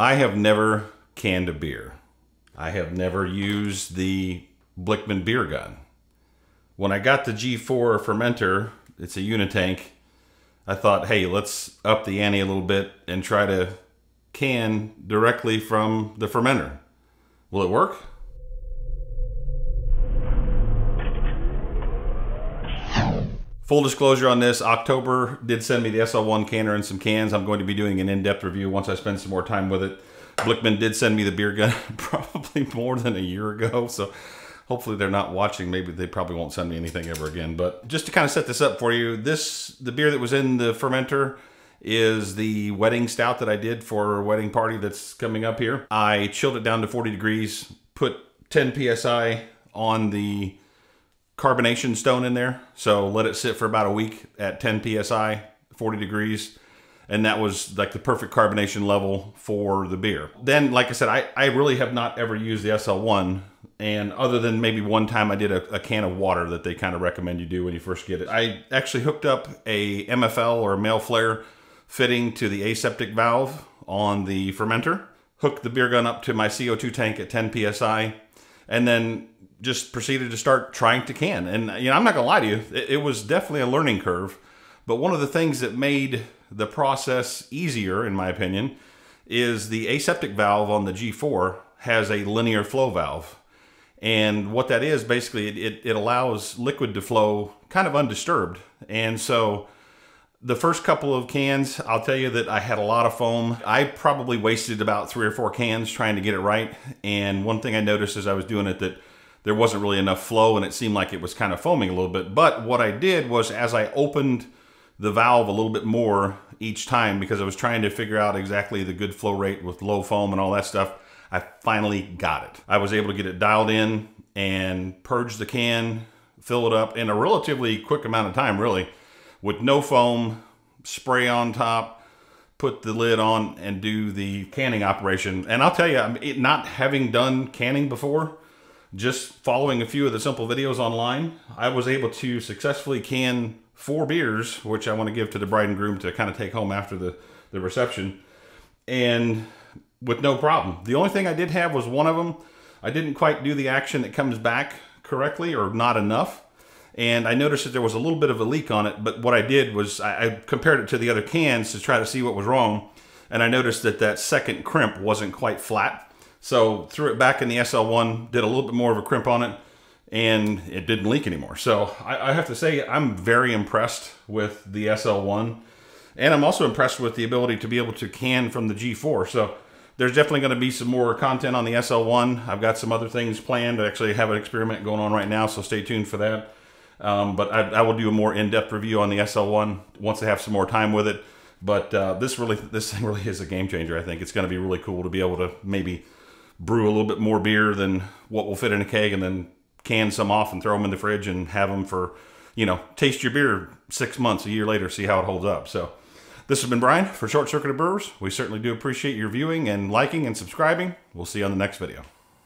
I have never canned a beer. I have never used the Blichmann beer gun. When I got the G4 fermenter, it's a unitank, I thought, hey, let's up the ante a little bit and try to can directly from the fermenter. Will it work? Full disclosure on this, Oktober did send me the SL1 canner and some cans. I'm going to be doing an in-depth review once I spend some more time with it. Blichmann did send me the beer gun probably more than a year ago, so hopefully they're not watching. Maybe they probably won't send me anything ever again. But just to kind of set this up for you, this the beer that was in the fermenter is the wedding stout that I did for a wedding party that's coming up here. I chilled it down to 40 degrees, put 10 psi on the carbonation stone in there. So let it sit for about a week at 10 psi, 40 degrees. And that was like the perfect carbonation level for the beer. Then, like I said, I, I really have not ever used the SL1. And other than maybe one time I did a, a can of water that they kind of recommend you do when you first get it. I actually hooked up a MFL or a male flare fitting to the aseptic valve on the fermenter, hooked the beer gun up to my CO2 tank at 10 psi, and then just proceeded to start trying to can. And you know, I'm not gonna lie to you, it, it was definitely a learning curve. But one of the things that made the process easier, in my opinion, is the aseptic valve on the G4 has a linear flow valve. And what that is, basically, it, it, it allows liquid to flow kind of undisturbed. And so the first couple of cans, I'll tell you that I had a lot of foam. I probably wasted about three or four cans trying to get it right. And one thing I noticed as I was doing it that there wasn't really enough flow and it seemed like it was kind of foaming a little bit. But what I did was as I opened the valve a little bit more each time because I was trying to figure out exactly the good flow rate with low foam and all that stuff, I finally got it. I was able to get it dialed in and purge the can, fill it up in a relatively quick amount of time, really, with no foam, spray on top, put the lid on and do the canning operation. And I'll tell you, it, not having done canning before, just following a few of the simple videos online, I was able to successfully can four beers, which I want to give to the bride and groom to kind of take home after the, the reception, and with no problem. The only thing I did have was one of them. I didn't quite do the action that comes back correctly or not enough. And I noticed that there was a little bit of a leak on it, but what I did was I, I compared it to the other cans to try to see what was wrong. And I noticed that that second crimp wasn't quite flat. So threw it back in the SL1, did a little bit more of a crimp on it, and it didn't leak anymore. So I, I have to say I'm very impressed with the SL1. And I'm also impressed with the ability to be able to can from the G4. So there's definitely going to be some more content on the SL1. I've got some other things planned. I actually have an experiment going on right now, so stay tuned for that. Um, but I, I, will do a more in-depth review on the SL1 once I have some more time with it. But uh, this really, this thing really is a game changer. I think it's going to be really cool to be able to maybe brew a little bit more beer than what will fit in a keg and then can some off and throw them in the fridge and have them for, you know, taste your beer six months, a year later, see how it holds up. So this has been Brian for Short Circuited Brewers. We certainly do appreciate your viewing and liking and subscribing. We'll see you on the next video.